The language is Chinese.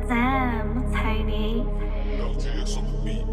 咋子？没彩礼？你。